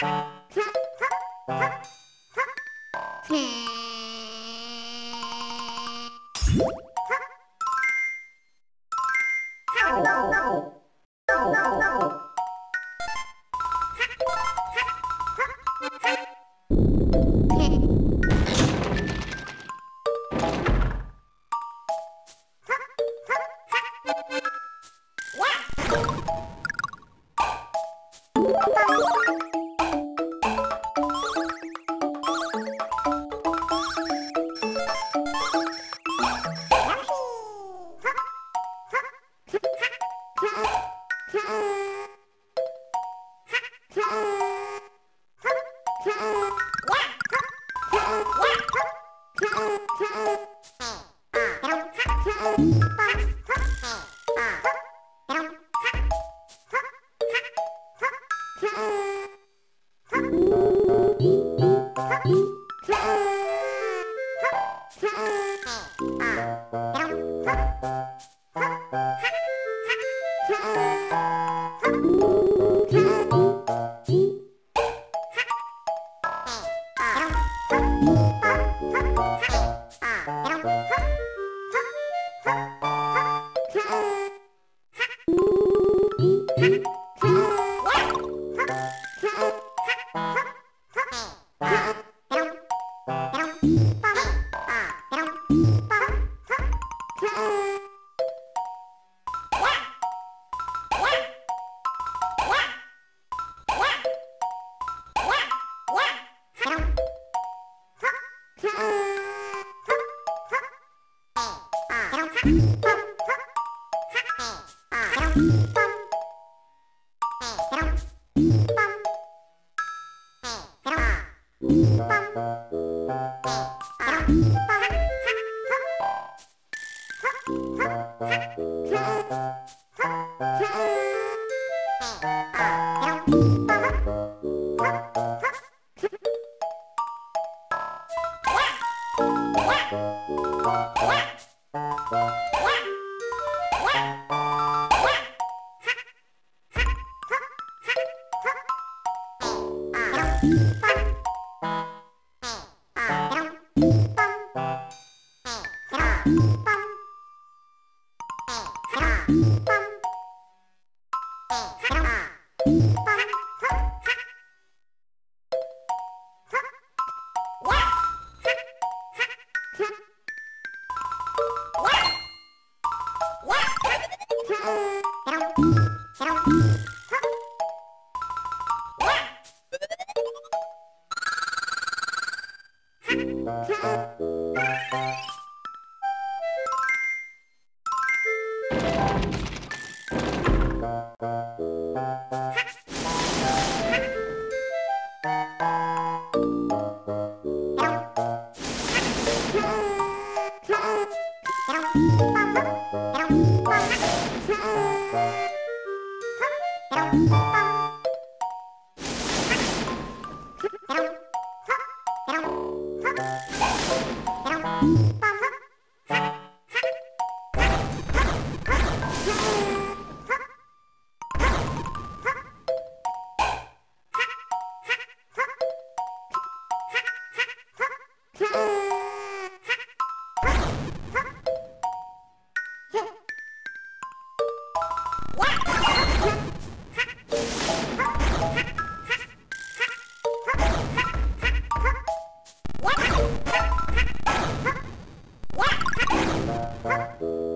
Hmm. Woo! you Yeah. Yeah. 拜拜。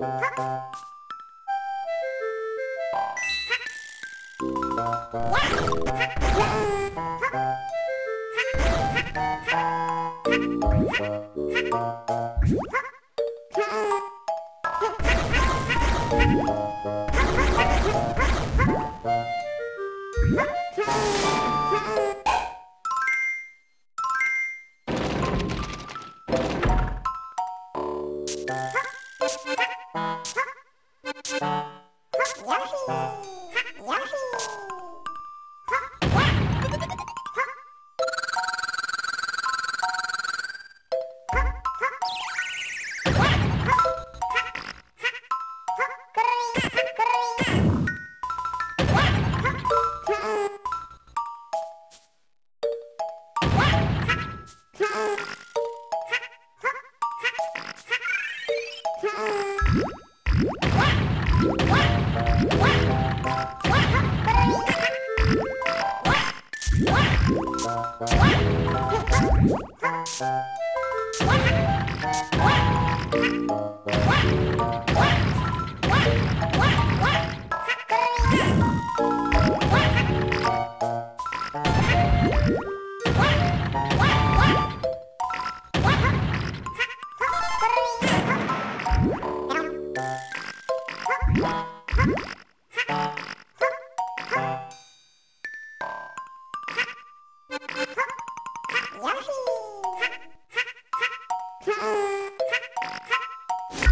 Huh? What?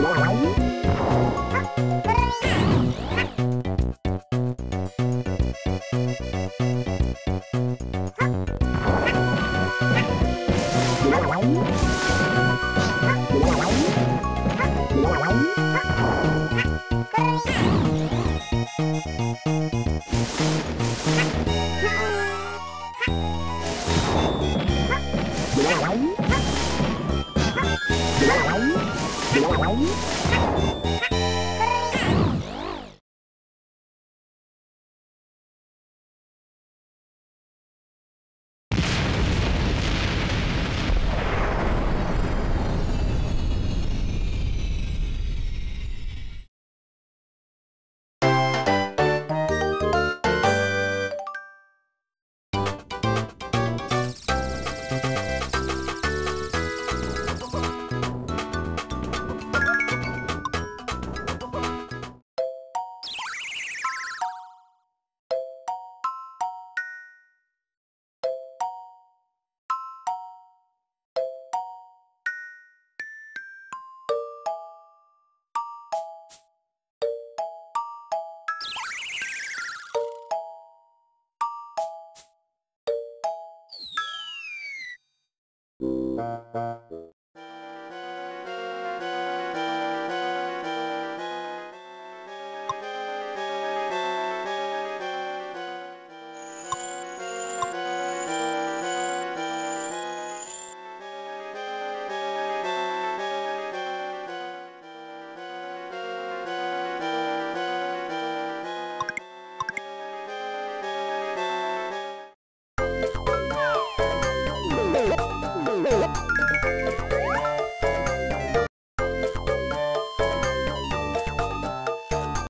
Bye.